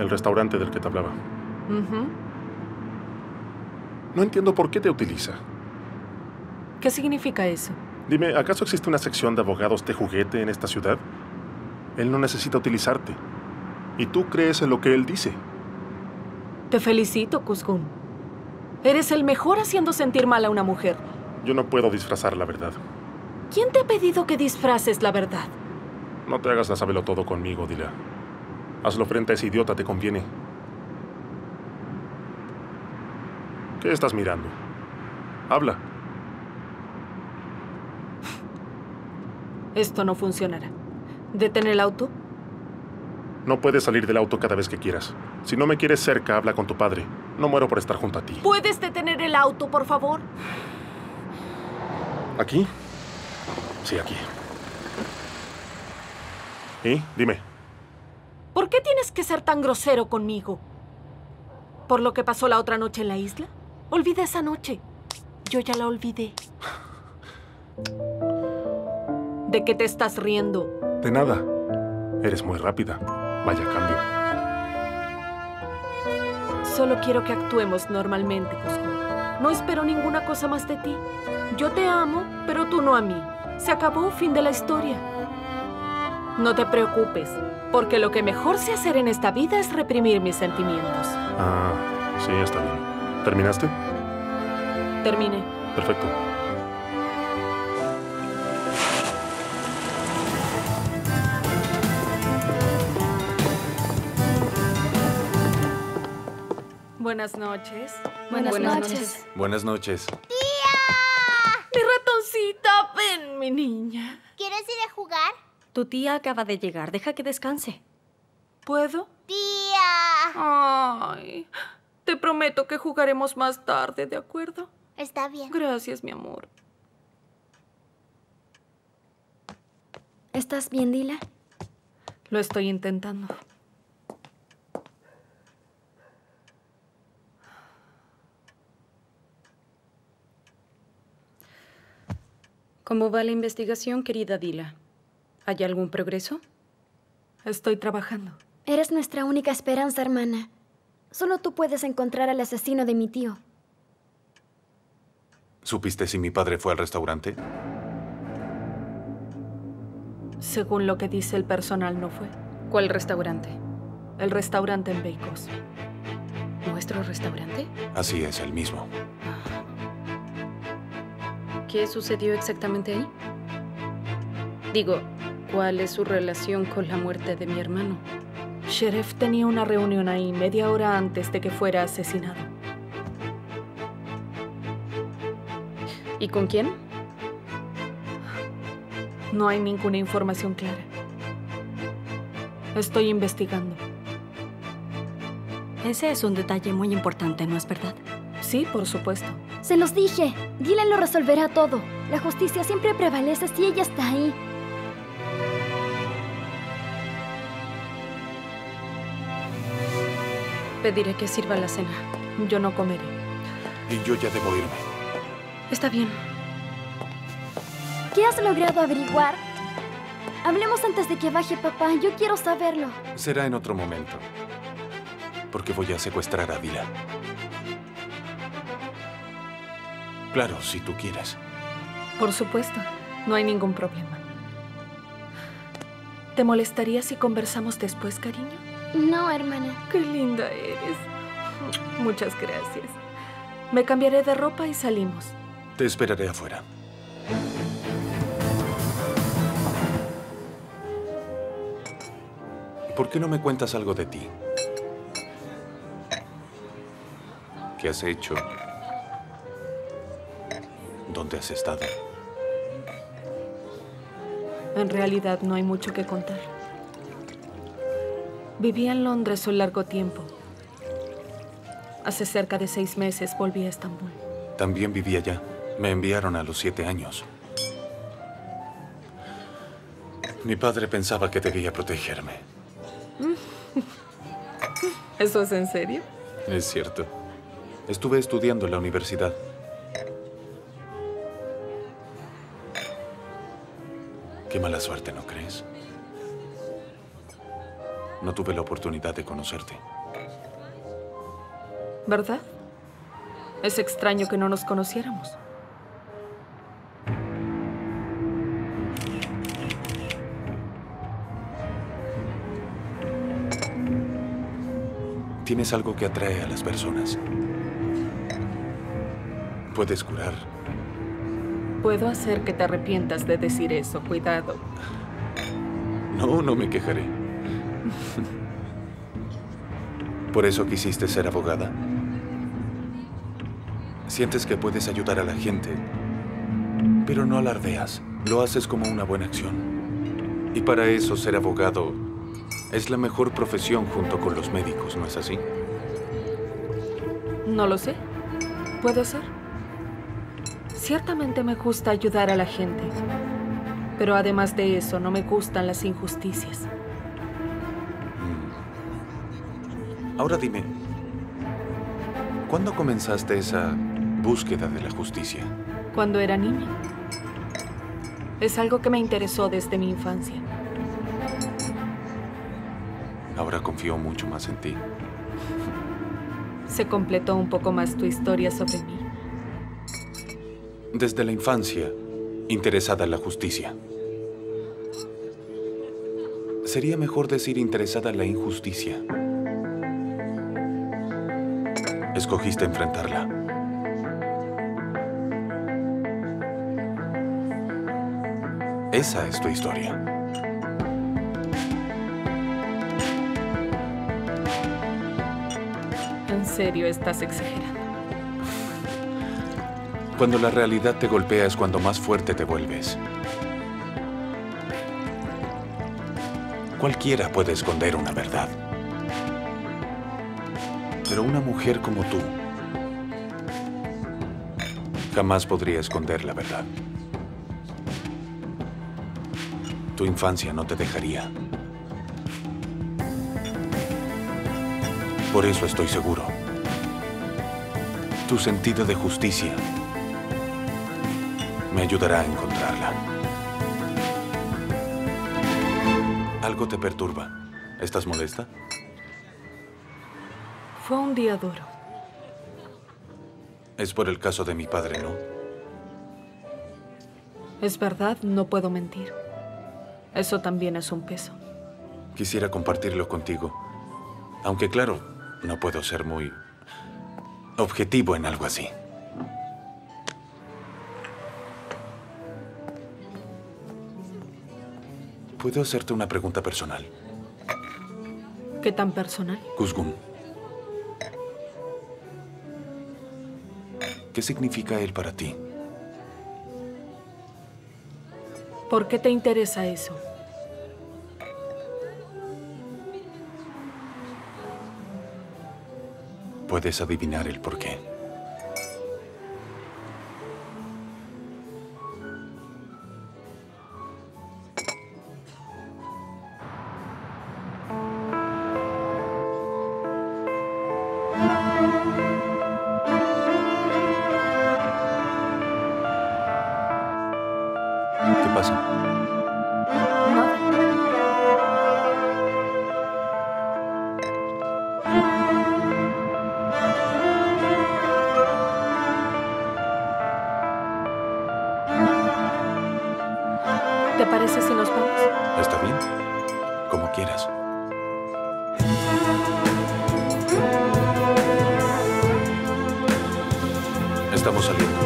El restaurante del que te hablaba. No entiendo por qué te utiliza. ¿Qué significa eso? Dime, ¿acaso existe una sección de abogados de juguete en esta ciudad? Él no necesita utilizarte. Y tú crees en lo que él dice. Te felicito, Kuzgun. Eres el mejor haciendo sentir mal a una mujer. Yo no puedo disfrazar la verdad. ¿Quién te ha pedido que disfraces la verdad? No te hagas la sabelo todo conmigo, Dila. Hazlo frente a ese idiota, te conviene. ¿Qué estás mirando? Habla. Esto no funcionará. Detén el auto. No puedes salir del auto cada vez que quieras. Si no me quieres cerca, habla con tu padre. No muero por estar junto a ti. ¿Puedes detener el auto, por favor? ¿Aquí? Sí, aquí. ¿Y? Dime. ¿Por qué tienes que ser tan grosero conmigo? ¿Por lo que pasó la otra noche en la isla? Olvida esa noche. Yo ya la olvidé. ¿De qué te estás riendo? De nada. Eres muy rápida. Vaya cambio. Solo quiero que actuemos normalmente, Kuzgun. No espero ninguna cosa más de ti. Yo te amo, pero tú no a mí. Se acabó, fin de la historia. No te preocupes, porque lo que mejor sé hacer en esta vida es reprimir mis sentimientos. Ah, sí, está bien. ¿Terminaste? Terminé. Perfecto. Buenas noches. Buenas, noches. Buenas noches. Mi ratoncita, ven, mi niña. ¿Quieres ir a jugar? Tu tía acaba de llegar. Deja que descanse. ¿Puedo? Tía. Ay, te prometo que jugaremos más tarde, ¿de acuerdo? Está bien. Gracias, mi amor. ¿Estás bien, Dila? Lo estoy intentando. ¿Cómo va la investigación, querida Dila? ¿Hay algún progreso? Estoy trabajando. Eres nuestra única esperanza, hermana. Solo tú puedes encontrar al asesino de mi tío. ¿Supiste si mi padre fue al restaurante? Según lo que dice el personal, no fue. ¿Cuál restaurante? El restaurante en Bacos. ¿Nuestro restaurante? Así es, el mismo. ¿Qué sucedió exactamente ahí? Digo, ¿cuál es su relación con la muerte de mi hermano? Sheriff tenía una reunión ahí media hora antes de que fuera asesinado. ¿Y con quién? No hay ninguna información clara. Estoy investigando. Ese es un detalle muy importante, ¿no es verdad? Sí, por supuesto. Se los dije. Dylan lo resolverá todo. La justicia siempre prevalece si ella está ahí. Pediré que sirva la cena. Yo no comeré. Y yo ya debo irme. Está bien. ¿Qué has logrado averiguar? Hablemos antes de que baje papá. Yo quiero saberlo. Será en otro momento. Porque voy a secuestrar a Dila. Claro, si tú quieres. Por supuesto. No hay ningún problema. ¿Te molestaría si conversamos después, cariño? No, hermana. Qué linda eres. Muchas gracias. Me cambiaré de ropa y salimos. Te esperaré afuera. ¿Por qué no me cuentas algo de ti? ¿Qué has hecho? ¿Dónde has estado? En realidad no hay mucho que contar. Viví en Londres un largo tiempo. Hace cerca de seis meses volví a Estambul. También viví allá. Me enviaron a los siete años. Mi padre pensaba que debía protegerme. ¿Eso es en serio? Es cierto. Estuve estudiando en la universidad. Qué mala suerte, ¿no crees? No tuve la oportunidad de conocerte. ¿Verdad? Es extraño que no nos conociéramos. Tienes algo que atrae a las personas. Puedes curar. Puedo hacer que te arrepientas de decir eso. Cuidado. No, no me quejaré. ¿Por eso quisiste ser abogada? Sientes que puedes ayudar a la gente, pero no alardeas. Lo haces como una buena acción. Y para eso ser abogado es la mejor profesión junto con los médicos, ¿no es así? No lo sé. Puede ser. Ciertamente me gusta ayudar a la gente. Pero además de eso, no me gustan las injusticias. Ahora dime, ¿cuándo comenzaste esa búsqueda de la justicia? Cuando era niña. Es algo que me interesó desde mi infancia. Ahora confío mucho más en ti. Se completó un poco más tu historia sobre mí. Desde la infancia, interesada en la justicia. Sería mejor decir interesada en la injusticia. Escogiste enfrentarla. Esa es tu historia. En serio, estás exagerando. Cuando la realidad te golpea es cuando más fuerte te vuelves. Cualquiera puede esconder una verdad. Pero una mujer como tú jamás podría esconder la verdad. Tu infancia no te dejaría. Por eso estoy seguro. Tu sentido de justicia me ayudará a encontrarla. Algo te perturba. ¿Estás molesta? Fue un día duro. Es por el caso de mi padre, ¿no? Es verdad, no puedo mentir. Eso también es un peso. Quisiera compartirlo contigo. Aunque claro, no puedo ser muy objetivo en algo así. ¿Puedo hacerte una pregunta personal? ¿Qué tan personal? Kuzgun. ¿Qué significa él para ti? ¿Por qué te interesa eso? Puedes adivinar el por Estamos saliendo.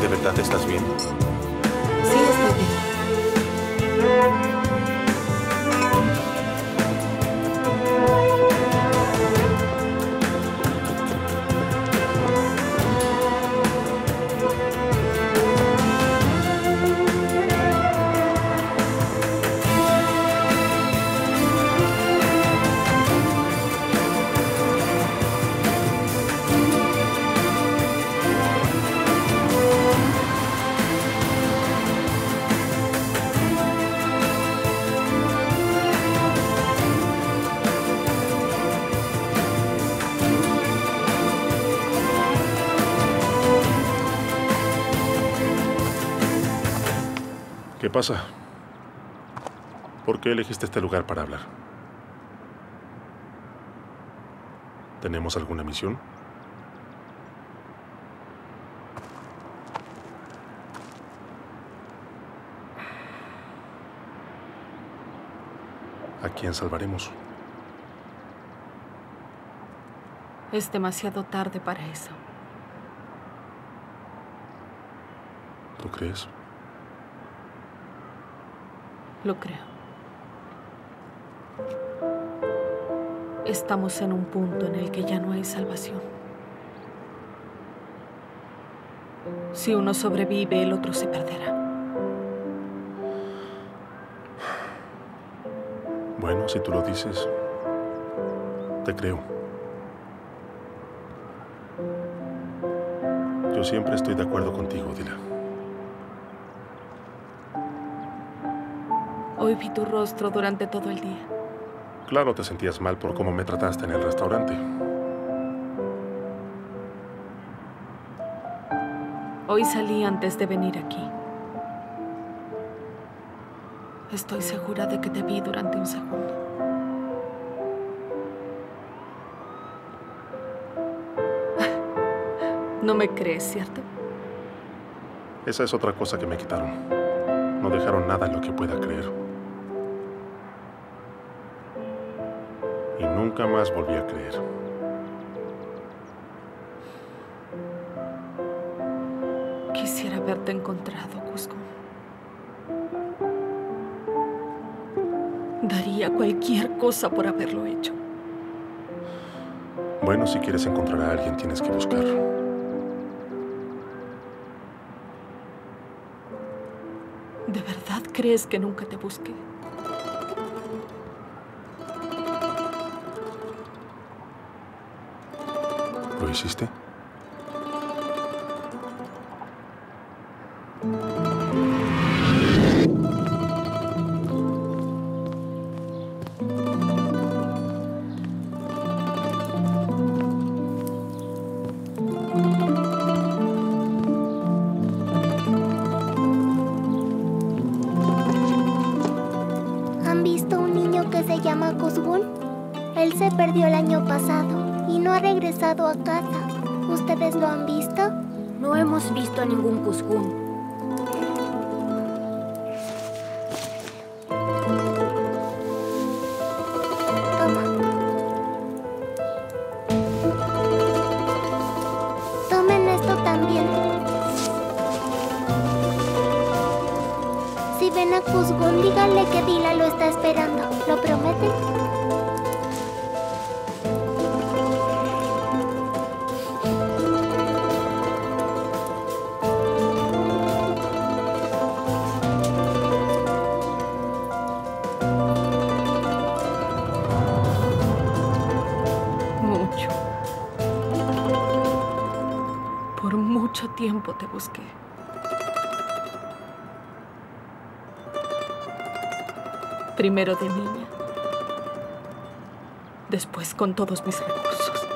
¿De verdad estás bien? Sí, estoy bien. pasa? ¿Por qué elegiste este lugar para hablar? ¿Tenemos alguna misión? ¿A quién salvaremos? Es demasiado tarde para eso. ¿Tú crees? Lo creo. Estamos en un punto en el que ya no hay salvación. Si uno sobrevive, el otro se perderá. Bueno, si tú lo dices, te creo. Yo siempre estoy de acuerdo contigo, Dila. Hoy vi tu rostro durante todo el día. Claro, te sentías mal por cómo me trataste en el restaurante. Hoy salí antes de venir aquí. Estoy segura de que te vi durante un segundo. No me crees, ¿cierto? Esa es otra cosa que me quitaron. No dejaron nada en lo que pueda creer. Nunca más volví a creer. Quisiera haberte encontrado, Cusco. Daría cualquier cosa por haberlo hecho. Bueno, si quieres encontrar a alguien, tienes que buscar. ¿De verdad crees que nunca te busqué? ¿Lo ¿Ustedes lo han visto? No hemos visto ningún Kuzgun. Toma. Tomen esto también. Si ven a Kuzgun, díganle que Dila lo está esperando. Tiempo te busqué. Primero de niña. Después con todos mis recursos.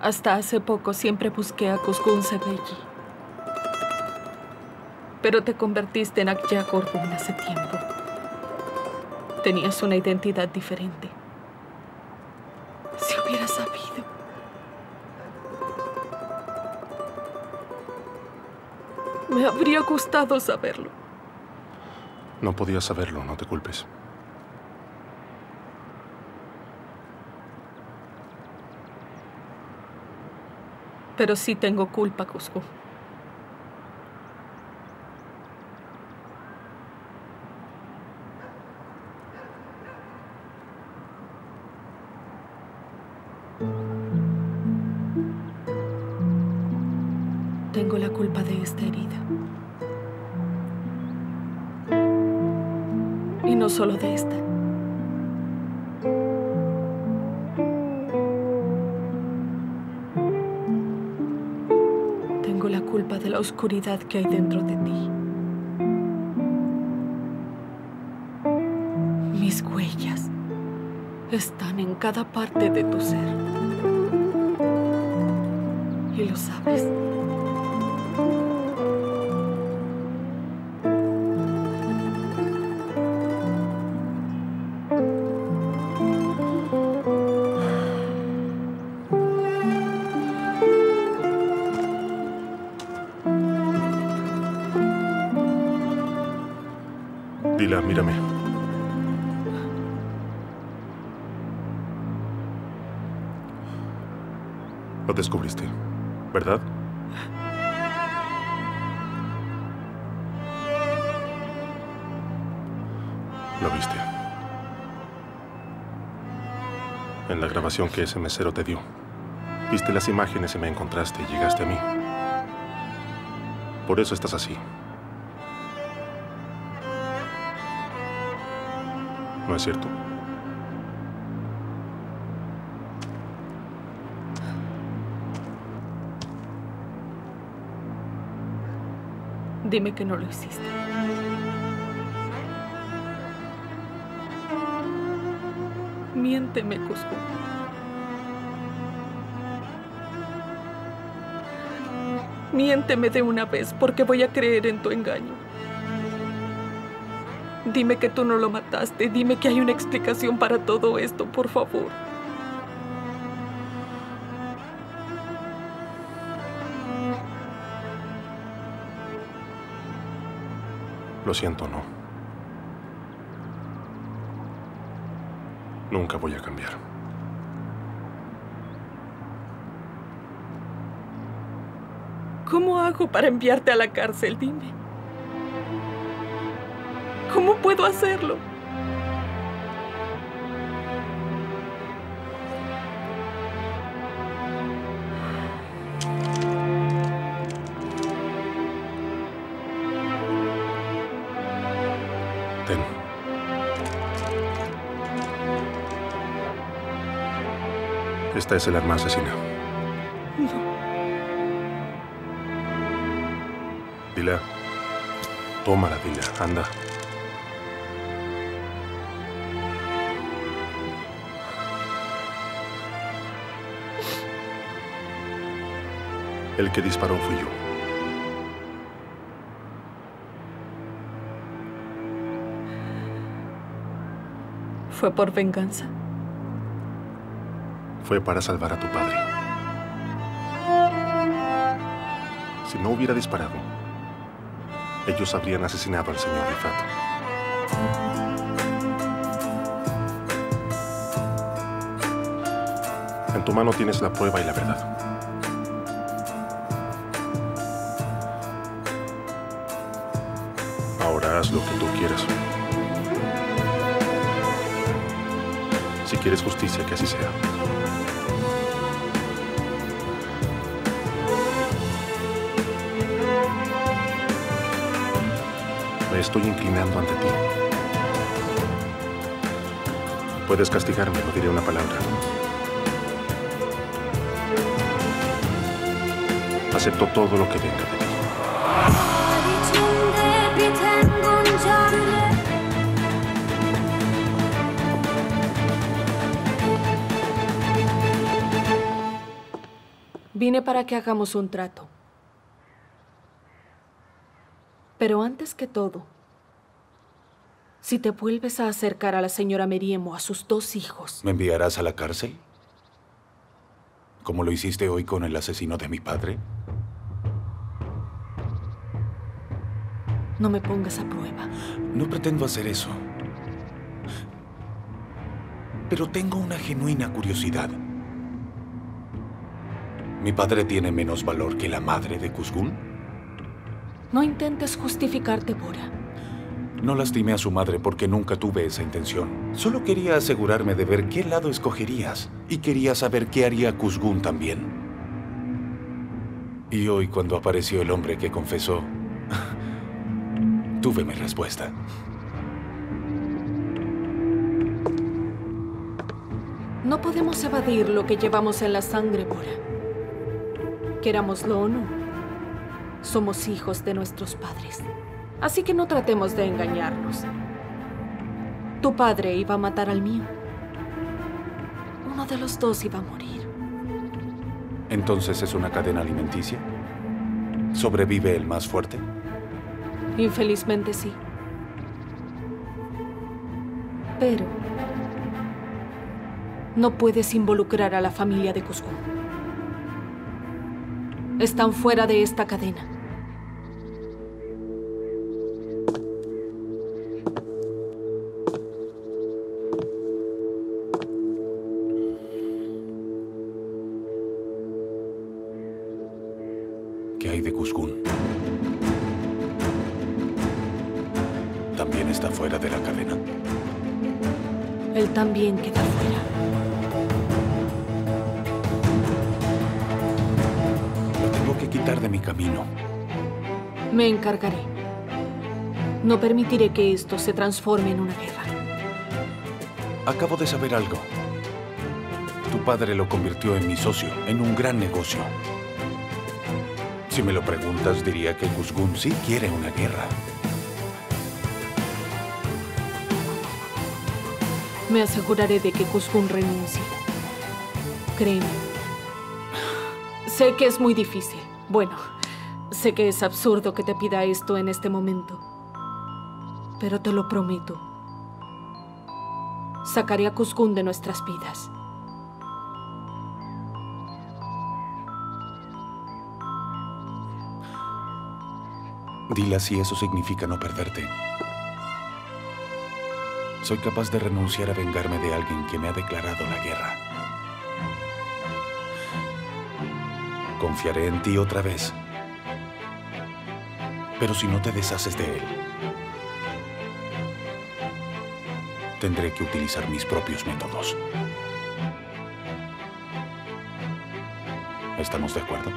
Hasta hace poco siempre busqué a Kuzgun Sebelli. Pero te convertiste en Akya Gorbun hace tiempo. Tenías una identidad diferente. Me habría gustado saberlo. No podías saberlo, no te culpes. Pero sí tengo culpa, Cusco. Solo de esta. Tengo la culpa de la oscuridad que hay dentro de ti. Mis huellas están en cada parte de tu ser. Y lo sabes. Lo descubriste, ¿verdad? Lo viste. En la grabación que ese mesero te dio. Viste las imágenes y me encontraste y llegaste a mí. Por eso estás así. ¿No es cierto? Dime que no lo hiciste. Miénteme, Cusco. Miénteme de una vez porque voy a creer en tu engaño. Dime que tú no lo mataste. Dime que hay una explicación para todo esto, por favor. Lo siento, no. Nunca voy a cambiar. ¿Cómo hago para enviarte a la cárcel? Dime. ¿Cómo puedo hacerlo? Esta es el arma asesina. Dile. Tómala, dile. Anda. El que disparó fui yo. ¿Fue por venganza? Fue para salvar a tu padre. Si no hubiera disparado, ellos habrían asesinado al señor Rifat. En tu mano tienes la prueba y la verdad. Ahora haz lo que tú quieras. Quieres justicia, que así sea. Me estoy inclinando ante ti. Puedes castigarme, no diré una palabra. Acepto todo lo que venga de ti. Vine para que hagamos un trato. Pero antes que todo, si te vuelves a acercar a la señora Meriemo, a sus dos hijos, ¿Me enviarás a la cárcel? ¿Como lo hiciste hoy con el asesino de mi padre? no me pongas a prueba. No pretendo hacer eso. Pero tengo una genuina curiosidad. ¿Mi padre tiene menos valor que la madre de Kuzgun? No intentes justificarte, Bora. No lastimé a su madre porque nunca tuve esa intención. Solo quería asegurarme de ver qué lado escogerías. Y quería saber qué haría Kuzgun también. Y hoy, cuando apareció el hombre que confesó, tuve mi respuesta. No podemos evadir lo que llevamos en la sangre, Bora. Querámoslo o no, somos hijos de nuestros padres. Así que no tratemos de engañarnos. Tu padre iba a matar al mío. Uno de los dos iba a morir. ¿Entonces es una cadena alimenticia? ¿Sobrevive el más fuerte? Infelizmente sí. Pero no puedes involucrar a la familia de Cusco están fuera de esta cadena. ¿Qué hay de Cuscún? ¿También está fuera de la cadena? Él también queda fuera. Camino. Me encargaré. No permitiré que esto se transforme en una guerra. Acabo de saber algo. Tu padre lo convirtió en mi socio, en un gran negocio. Si me lo preguntas, diría que Kuzgun sí quiere una guerra. Me aseguraré de que Kuzgun renuncie. Créeme. Sé que es muy difícil. Bueno, sé que es absurdo que te pida esto en este momento. Pero te lo prometo. Sacaré a Kuzgun de nuestras vidas. Dila si eso significa no perderte. Soy capaz de renunciar a vengarme de alguien que me ha declarado la guerra. Confiaré en ti otra vez. Pero si no te deshaces de él, tendré que utilizar mis propios métodos. ¿Estamos de acuerdo?